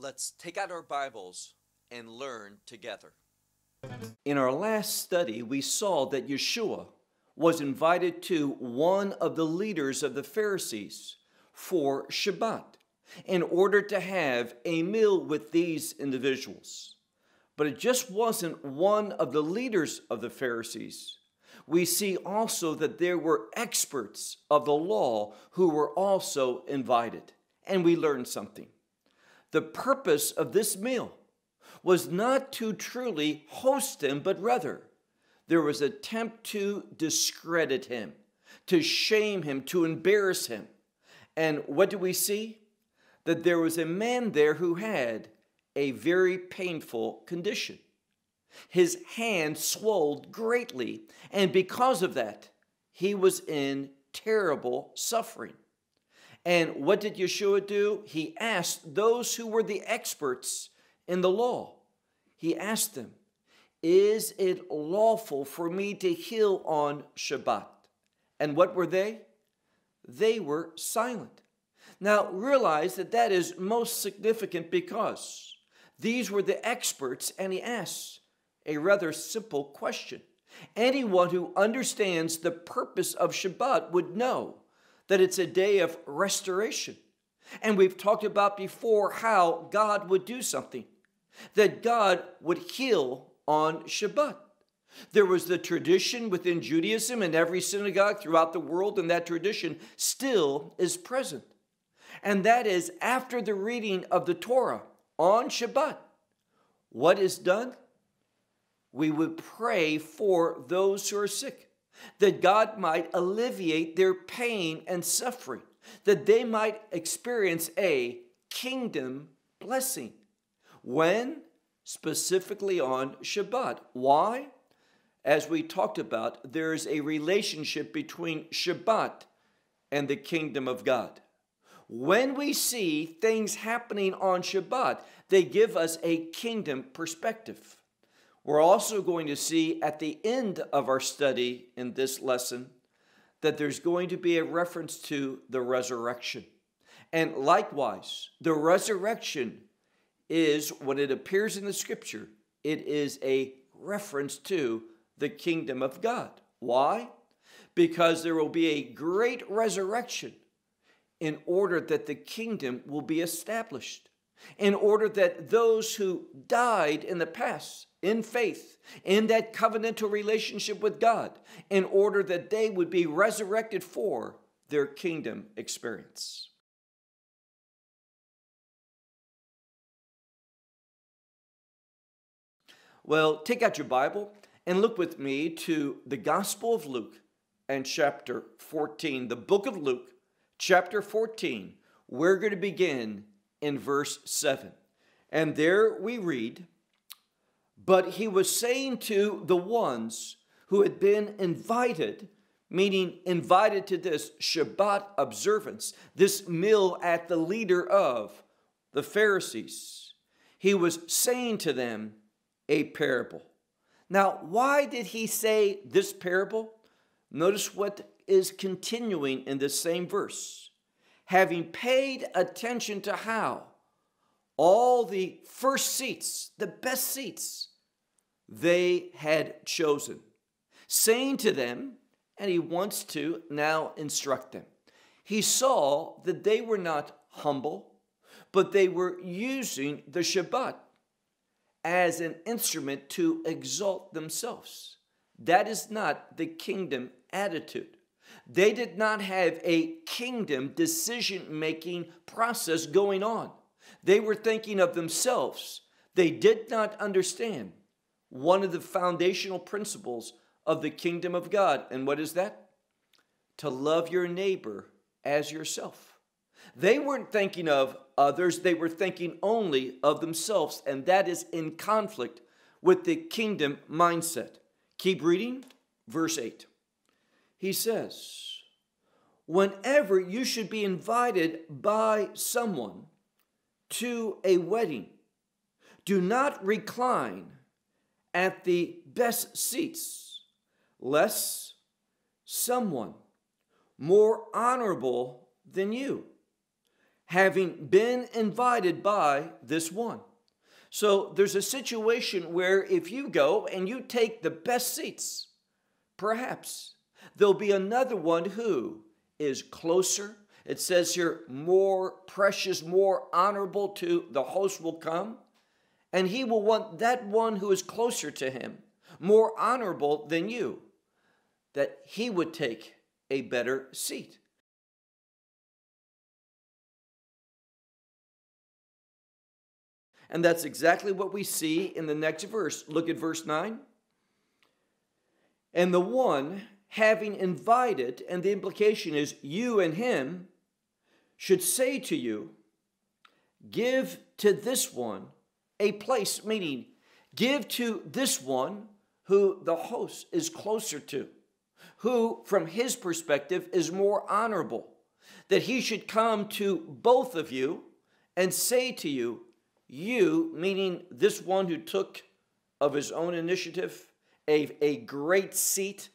let's take out our Bibles and learn together. In our last study, we saw that Yeshua was invited to one of the leaders of the Pharisees for Shabbat in order to have a meal with these individuals. But it just wasn't one of the leaders of the Pharisees. We see also that there were experts of the law who were also invited. And we learned something. The purpose of this meal was not to truly host him, but rather there was attempt to discredit him, to shame him, to embarrass him. And what do we see? That there was a man there who had a very painful condition. His hand swelled greatly, and because of that, he was in terrible suffering. And what did Yeshua do? He asked those who were the experts in the law, he asked them, Is it lawful for me to heal on Shabbat? And what were they? They were silent. Now realize that that is most significant because these were the experts, and he asks a rather simple question. Anyone who understands the purpose of Shabbat would know that it's a day of restoration. And we've talked about before how God would do something, that God would heal on Shabbat. There was the tradition within Judaism and every synagogue throughout the world, and that tradition still is present. And that is after the reading of the Torah on Shabbat, what is done? We would pray for those who are sick that God might alleviate their pain and suffering, that they might experience a kingdom blessing. When? Specifically on Shabbat. Why? As we talked about, there's a relationship between Shabbat and the kingdom of God. When we see things happening on Shabbat, they give us a kingdom perspective. We're also going to see at the end of our study in this lesson that there's going to be a reference to the resurrection. And likewise, the resurrection is, when it appears in the scripture, it is a reference to the kingdom of God. Why? Because there will be a great resurrection in order that the kingdom will be established, in order that those who died in the past in faith, in that covenantal relationship with God, in order that they would be resurrected for their kingdom experience. Well, take out your Bible and look with me to the Gospel of Luke and chapter 14, the book of Luke, chapter 14. We're going to begin in verse 7. And there we read, but he was saying to the ones who had been invited, meaning invited to this Shabbat observance, this meal at the leader of the Pharisees, he was saying to them a parable. Now, why did he say this parable? Notice what is continuing in this same verse. Having paid attention to how all the first seats, the best seats, they had chosen, saying to them, and he wants to now instruct them. He saw that they were not humble, but they were using the Shabbat as an instrument to exalt themselves. That is not the kingdom attitude. They did not have a kingdom decision making process going on. They were thinking of themselves. They did not understand one of the foundational principles of the kingdom of God. And what is that? To love your neighbor as yourself. They weren't thinking of others, they were thinking only of themselves, and that is in conflict with the kingdom mindset. Keep reading, verse 8. He says, Whenever you should be invited by someone to a wedding, do not recline at the best seats, lest someone more honorable than you, having been invited by this one. So there's a situation where if you go and you take the best seats, perhaps there'll be another one who is closer. It says here, more precious, more honorable to the host will come. And he will want that one who is closer to him, more honorable than you, that he would take a better seat. And that's exactly what we see in the next verse. Look at verse 9. And the one having invited, and the implication is you and him, should say to you, Give to this one a place, meaning give to this one who the host is closer to, who from his perspective is more honorable, that he should come to both of you and say to you, you, meaning this one who took of his own initiative a, a great seat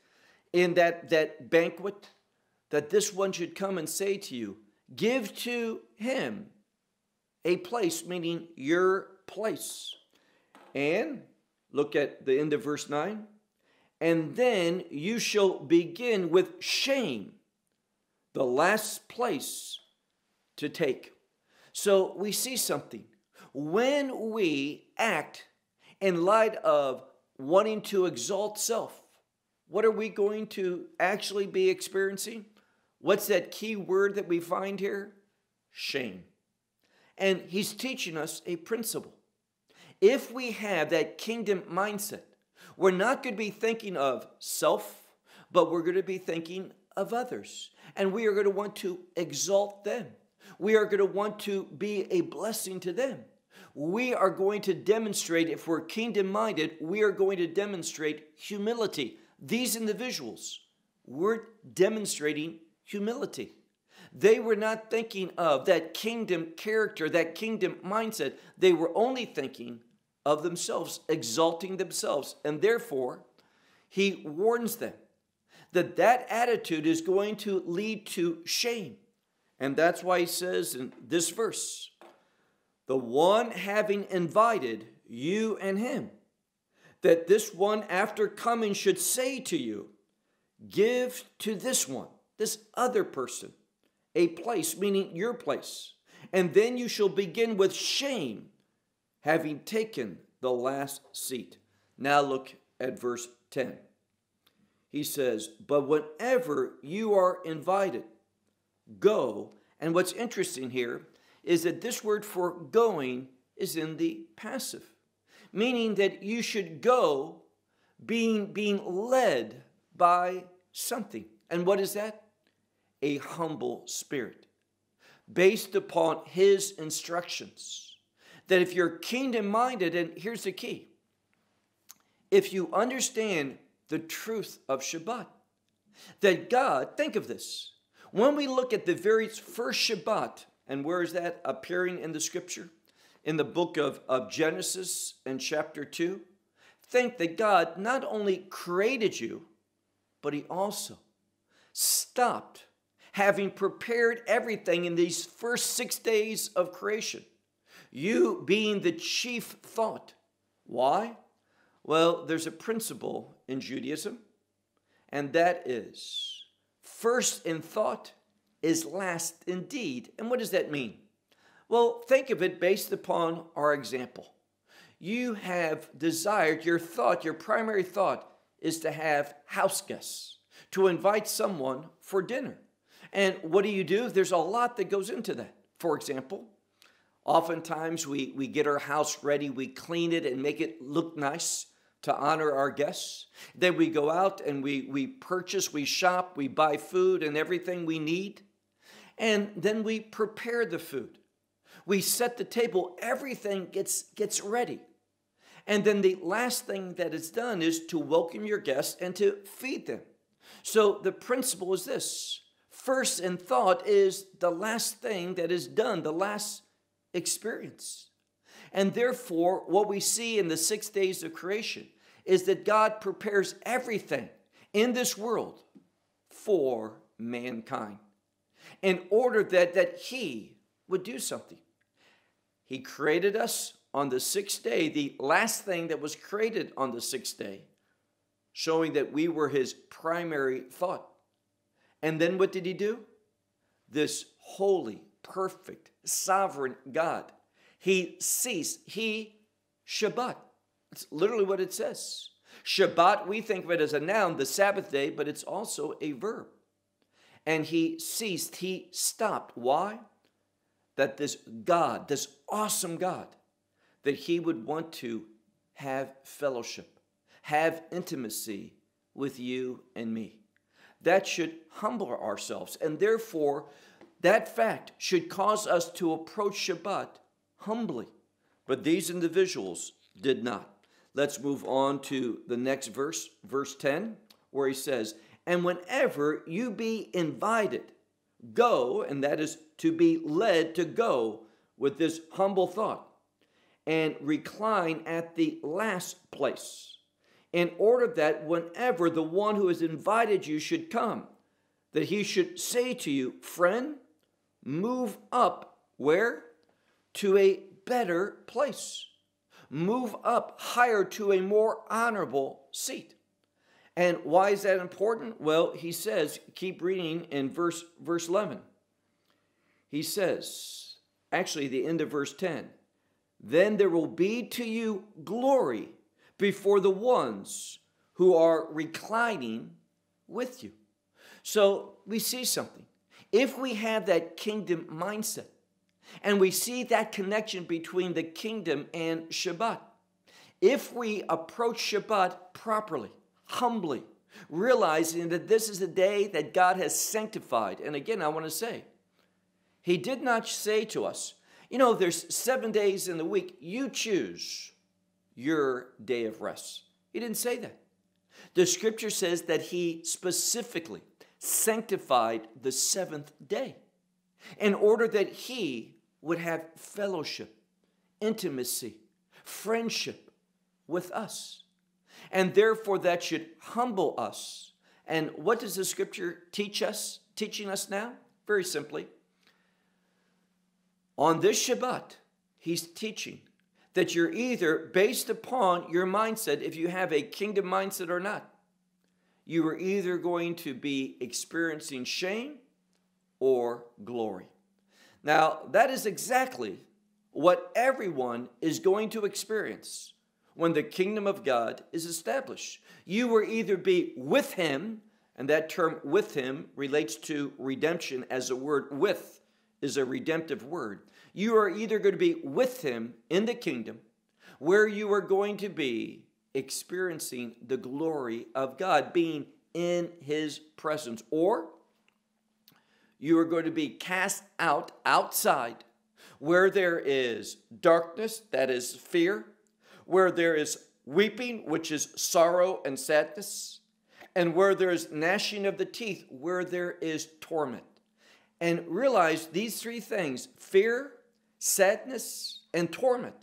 in that, that banquet, that this one should come and say to you, Give to him a place, meaning your place. And look at the end of verse 9. And then you shall begin with shame, the last place to take. So we see something when we act in light of wanting to exalt self, what are we going to actually be experiencing? What's that key word that we find here? Shame. And he's teaching us a principle. If we have that kingdom mindset, we're not going to be thinking of self, but we're going to be thinking of others. And we are going to want to exalt them. We are going to want to be a blessing to them we are going to demonstrate, if we're kingdom minded, we are going to demonstrate humility. These individuals were demonstrating humility. They were not thinking of that kingdom character, that kingdom mindset. They were only thinking of themselves, exalting themselves. And therefore, he warns them that that attitude is going to lead to shame. And that's why he says in this verse, the one having invited you and him, that this one after coming should say to you, Give to this one, this other person, a place, meaning your place, and then you shall begin with shame, having taken the last seat. Now look at verse 10. He says, But whenever you are invited, go. And what's interesting here is that this word for going is in the passive, meaning that you should go being, being led by something. And what is that? A humble spirit, based upon his instructions. That if you're kingdom minded, and here's the key if you understand the truth of Shabbat, that God, think of this, when we look at the very first Shabbat and where is that appearing in the scripture? In the book of, of Genesis in chapter 2. Think that God not only created you, but He also stopped having prepared everything in these first six days of creation. You being the chief thought. Why? Well, there's a principle in Judaism, and that is first in thought is last indeed. And what does that mean? Well, think of it based upon our example. You have desired, your thought, your primary thought is to have house guests, to invite someone for dinner. And what do you do? There's a lot that goes into that. For example, oftentimes we, we get our house ready, we clean it and make it look nice to honor our guests. Then we go out and we, we purchase, we shop, we buy food and everything we need. And then we prepare the food. We set the table, everything gets, gets ready. And then the last thing that is done is to welcome your guests and to feed them. So the principle is this first in thought is the last thing that is done, the last experience. And therefore, what we see in the six days of creation is that God prepares everything in this world for mankind in order that, that he would do something. He created us on the sixth day, the last thing that was created on the sixth day, showing that we were his primary thought. And then what did he do? This holy, perfect, sovereign God. He ceased, he Shabbat. That's literally what it says. Shabbat, we think of it as a noun, the Sabbath day, but it's also a verb. And he ceased, he stopped. Why? That this God, this awesome God, that he would want to have fellowship, have intimacy with you and me. That should humble ourselves. And therefore, that fact should cause us to approach Shabbat humbly. But these individuals did not. Let's move on to the next verse, verse 10, where he says, And whenever you be invited, go, and that is to be led to go with this humble thought, and recline at the last place, in order that whenever the one who has invited you should come, that he should say to you, Friend, move up where? To a better place move up higher to a more honorable seat. And why is that important? Well, he says, keep reading in verse, verse 11. He says, actually, the end of verse 10 Then there will be to you glory before the ones who are reclining with you. So we see something. If we have that kingdom mindset, and we see that connection between the kingdom and Shabbat. If we approach Shabbat properly, humbly, realizing that this is a day that God has sanctified, and again, I want to say, He did not say to us, you know, there's seven days in the week, you choose your day of rest. He didn't say that. The scripture says that He specifically sanctified the seventh day in order that He would have fellowship, intimacy, friendship with us. And therefore, that should humble us. And what does the scripture teach us, teaching us now? Very simply. On this Shabbat, he's teaching that you're either based upon your mindset, if you have a kingdom mindset or not. You are either going to be experiencing shame or glory. Now, that is exactly what everyone is going to experience when the kingdom of God is established. You will either be with him, and that term with him relates to redemption as a word with is a redemptive word. You are either going to be with him in the kingdom where you are going to be experiencing the glory of God, being in his presence, or you are going to be cast out outside where there is darkness, that is fear, where there is weeping, which is sorrow and sadness, and where there is gnashing of the teeth, where there is torment. And realize these three things fear, sadness, and torment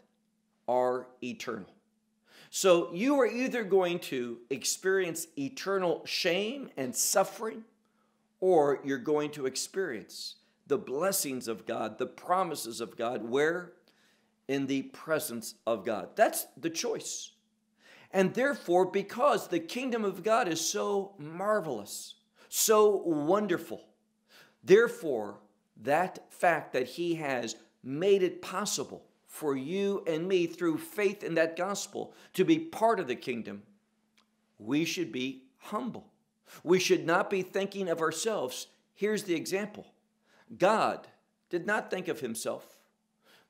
are eternal. So you are either going to experience eternal shame and suffering or you're going to experience the blessings of God, the promises of God. Where? In the presence of God. That's the choice. And therefore, because the kingdom of God is so marvelous, so wonderful, therefore, that fact that He has made it possible for you and me through faith in that gospel to be part of the kingdom, we should be humble. We should not be thinking of ourselves. Here's the example God did not think of himself,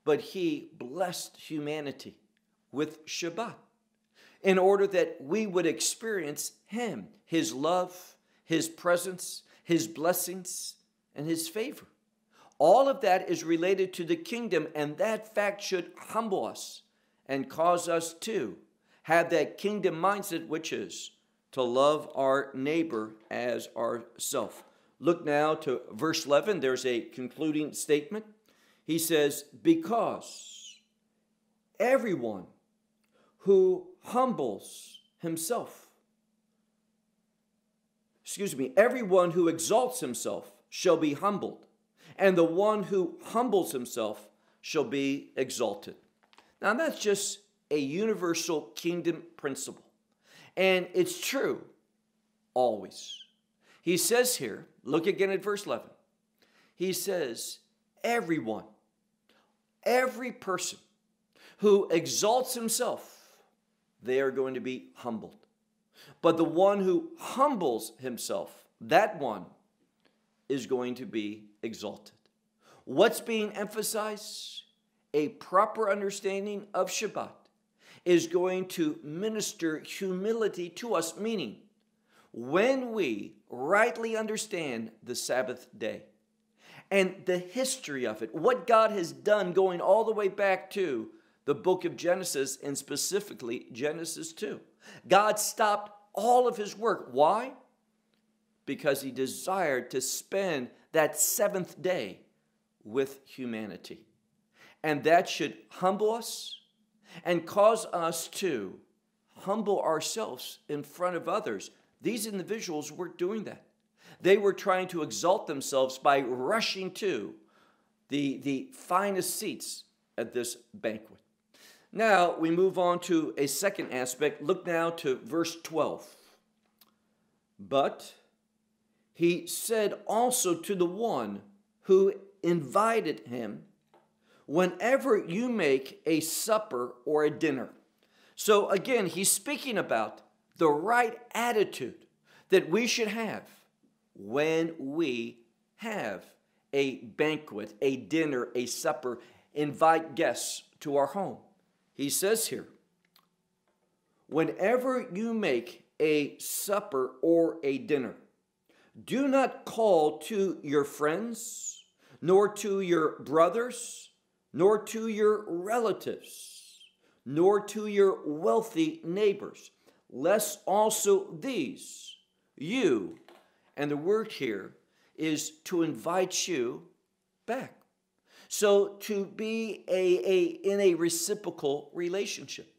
but he blessed humanity with Shabbat in order that we would experience him, his love, his presence, his blessings, and his favor. All of that is related to the kingdom, and that fact should humble us and cause us to have that kingdom mindset, which is to love our neighbor as ourself. Look now to verse 11. There's a concluding statement. He says, Because everyone who humbles himself, excuse me, everyone who exalts himself shall be humbled, and the one who humbles himself shall be exalted. Now, that's just a universal kingdom principle, and it's true always. He says here, look again at verse 11. He says, Everyone, every person who exalts himself, they are going to be humbled. But the one who humbles himself, that one is going to be exalted. What's being emphasized? A proper understanding of Shabbat is going to minister humility to us, meaning when we rightly understand the Sabbath day and the history of it, what God has done going all the way back to the book of Genesis and specifically Genesis 2. God stopped all of his work. Why? Because he desired to spend that seventh day with humanity. And that should humble us and cause us to humble ourselves in front of others. These individuals weren't doing that. They were trying to exalt themselves by rushing to the, the finest seats at this banquet. Now we move on to a second aspect. Look now to verse 12. But he said also to the one who invited him, Whenever you make a supper or a dinner. So again, he's speaking about the right attitude that we should have when we have a banquet, a dinner, a supper, invite guests to our home. He says here, whenever you make a supper or a dinner, do not call to your friends, nor to your brothers, nor to your relatives, nor to your wealthy neighbors, lest also these, you, and the word here is to invite you back. So to be a, a in a reciprocal relationship.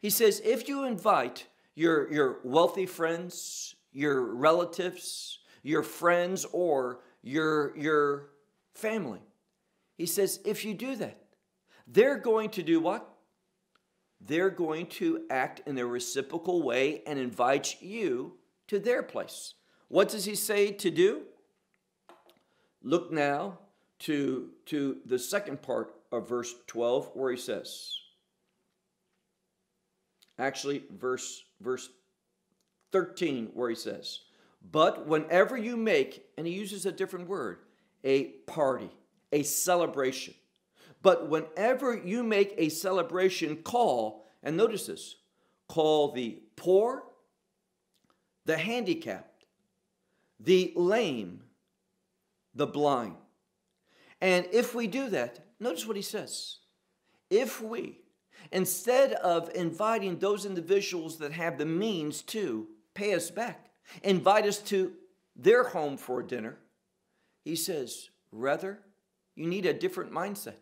He says, if you invite your, your wealthy friends, your relatives, your friends, or your, your family, he says, if you do that, they're going to do what? They're going to act in a reciprocal way and invite you to their place. What does he say to do? Look now to, to the second part of verse 12 where he says, actually, verse, verse 13 where he says, But whenever you make, and he uses a different word, a party, a celebration. But whenever you make a celebration, call, and notice this, call the poor, the handicapped, the lame, the blind. And if we do that, notice what he says. If we, instead of inviting those individuals that have the means to pay us back, invite us to their home for dinner, he says, rather, you need a different mindset.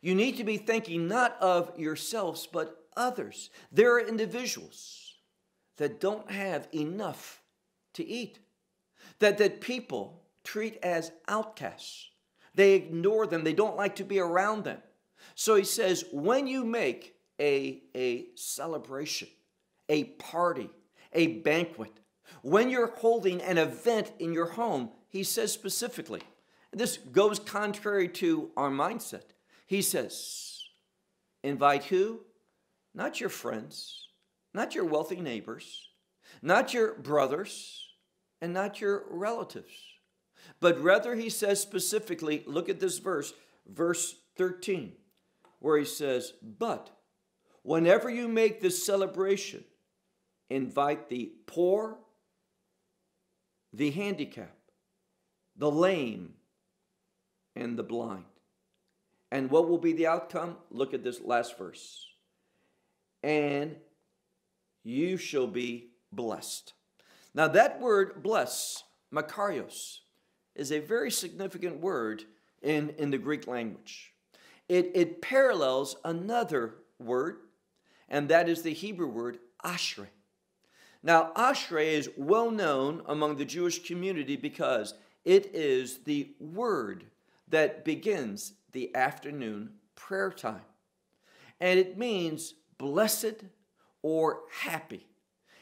You need to be thinking not of yourselves, but others. There are individuals that don't have enough to eat, that, that people treat as outcasts. They ignore them, they don't like to be around them. So he says, when you make a, a celebration, a party, a banquet, when you're holding an event in your home, he says specifically, this goes contrary to our mindset. He says, invite who? Not your friends, not your wealthy neighbors, not your brothers, and not your relatives but rather, he says specifically, look at this verse, verse 13, where he says, But whenever you make this celebration, invite the poor, the handicapped, the lame, and the blind. And what will be the outcome? Look at this last verse. And you shall be blessed. Now, that word bless, makarios, is a very significant word in, in the Greek language. It, it parallels another word, and that is the Hebrew word ashrei. Now, ashrei is well known among the Jewish community because it is the word that begins the afternoon prayer time. And it means blessed or happy.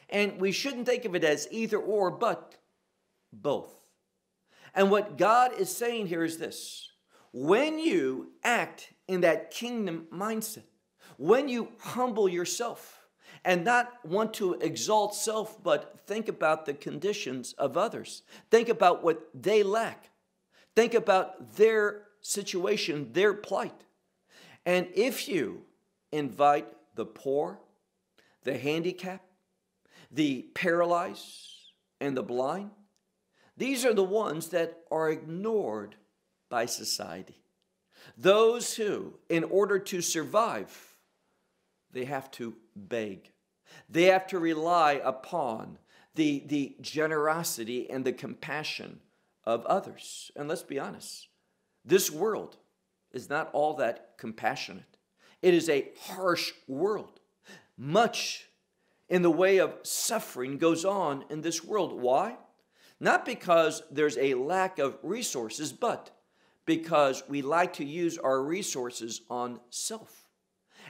And we shouldn't think of it as either or, but both. And what God is saying here is this when you act in that kingdom mindset, when you humble yourself and not want to exalt self, but think about the conditions of others, think about what they lack, think about their situation, their plight. And if you invite the poor, the handicapped, the paralyzed, and the blind, these are the ones that are ignored by society. Those who, in order to survive, they have to beg. They have to rely upon the, the generosity and the compassion of others. And let's be honest, this world is not all that compassionate. It is a harsh world. Much in the way of suffering goes on in this world. Why? Not because there's a lack of resources, but because we like to use our resources on self.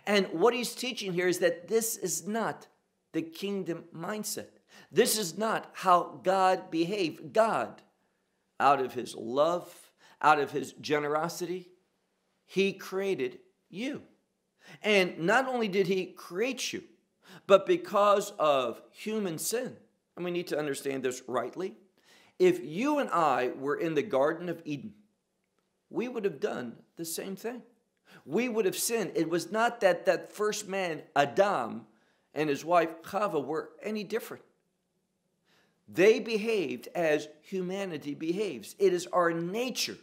And what he's teaching here is that this is not the kingdom mindset. This is not how God behaved. God, out of his love, out of his generosity, he created you. And not only did he create you, but because of human sin, and we need to understand this rightly, if you and I were in the Garden of Eden, we would have done the same thing. We would have sinned. It was not that that first man, Adam, and his wife, Chava, were any different. They behaved as humanity behaves. It is our nature,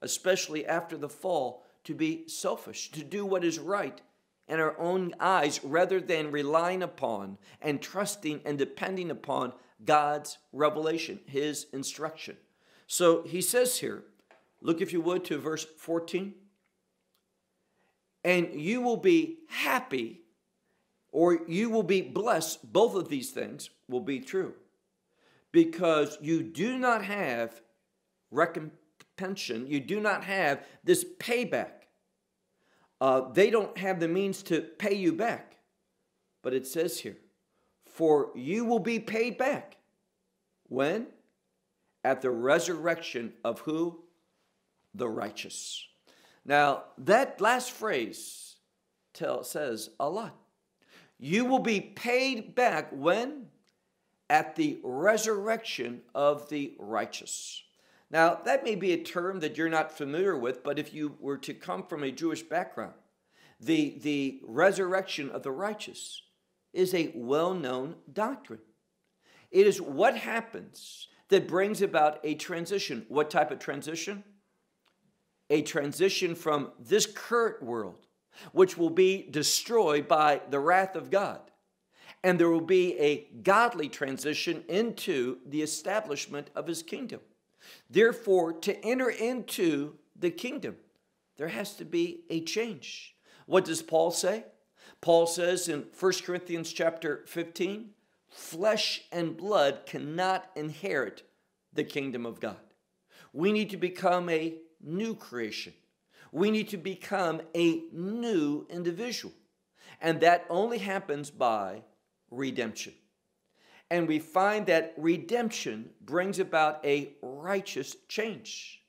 especially after the fall, to be selfish, to do what is right in our own eyes rather than relying upon and trusting and depending upon God's revelation, His instruction. So he says here, look if you would to verse 14, and you will be happy or you will be blessed. Both of these things will be true because you do not have recompense, you do not have this payback. Uh, they don't have the means to pay you back. But it says here, for you will be paid back. When? At the resurrection of who? The righteous. Now, that last phrase tell, says a lot. You will be paid back when? At the resurrection of the righteous. Now, that may be a term that you're not familiar with, but if you were to come from a Jewish background, the, the resurrection of the righteous is a well known doctrine. It is what happens that brings about a transition. What type of transition? A transition from this current world, which will be destroyed by the wrath of God. And there will be a godly transition into the establishment of his kingdom. Therefore, to enter into the kingdom, there has to be a change. What does Paul say? Paul says in 1 Corinthians chapter 15, flesh and blood cannot inherit the kingdom of God. We need to become a new creation. We need to become a new individual. And that only happens by redemption. And we find that redemption brings about a righteous change.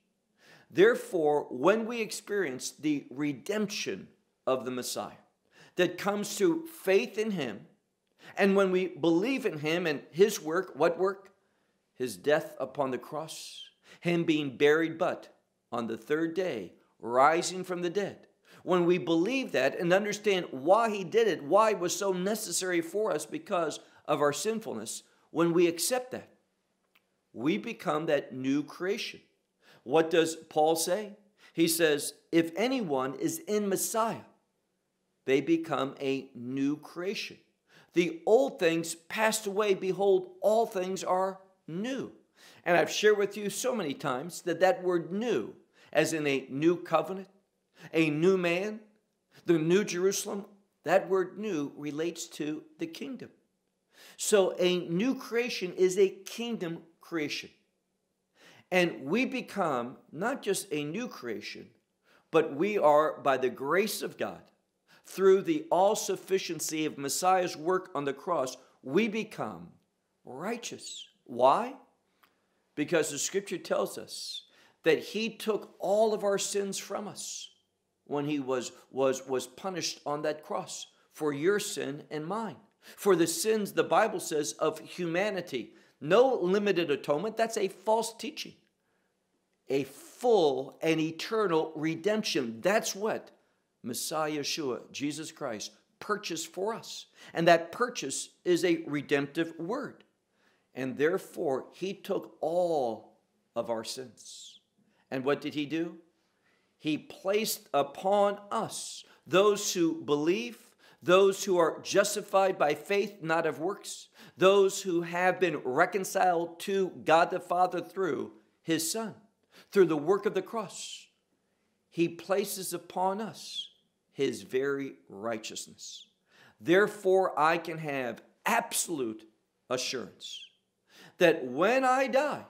Therefore, when we experience the redemption of the Messiah, that comes through faith in him. And when we believe in him and his work, what work? His death upon the cross, him being buried, but on the third day, rising from the dead. When we believe that and understand why he did it, why it was so necessary for us because of our sinfulness, when we accept that, we become that new creation. What does Paul say? He says, if anyone is in Messiah, they become a new creation. The old things passed away. Behold, all things are new. And I've shared with you so many times that that word new, as in a new covenant, a new man, the new Jerusalem, that word new relates to the kingdom. So a new creation is a kingdom creation. And we become not just a new creation, but we are, by the grace of God, through the all sufficiency of Messiah's work on the cross, we become righteous. Why? Because the scripture tells us that he took all of our sins from us when he was, was, was punished on that cross for your sin and mine. For the sins, the Bible says, of humanity. No limited atonement, that's a false teaching. A full and eternal redemption. That's what Messiah Yeshua, Jesus Christ, purchased for us. And that purchase is a redemptive word. And therefore, he took all of our sins. And what did he do? He placed upon us, those who believe, those who are justified by faith, not of works, those who have been reconciled to God the Father through his Son, through the work of the cross. He places upon us his very righteousness. Therefore, I can have absolute assurance that when I die,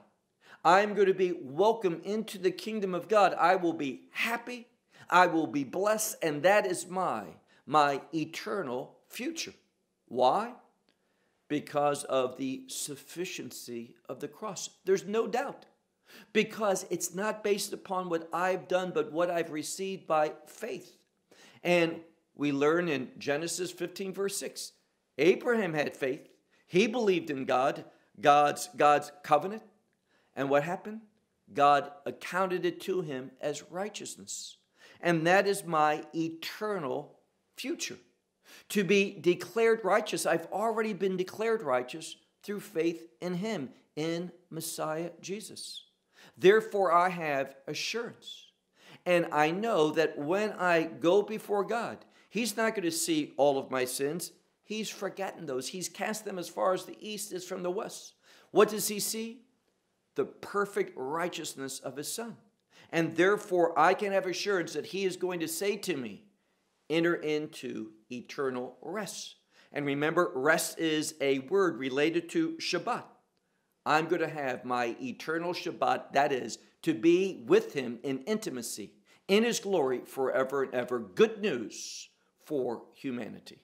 I'm going to be welcome into the kingdom of God. I will be happy, I will be blessed, and that is my my eternal future. Why? Because of the sufficiency of the cross. There's no doubt. Because it's not based upon what I've done, but what I've received by faith. And we learn in Genesis 15, verse 6 Abraham had faith. He believed in God, God's, God's covenant. And what happened? God accounted it to him as righteousness. And that is my eternal future. To be declared righteous, I've already been declared righteous through faith in Him, in Messiah Jesus. Therefore, I have assurance. And I know that when I go before God, He's not going to see all of my sins. He's forgotten those. He's cast them as far as the east is from the west. What does He see? The perfect righteousness of His Son. And therefore, I can have assurance that He is going to say to me, enter into eternal rest. And remember, rest is a word related to Shabbat. I'm going to have my eternal Shabbat, that is, to be with Him in intimacy, in His glory forever and ever. Good news for humanity.